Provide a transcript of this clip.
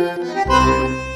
Müzik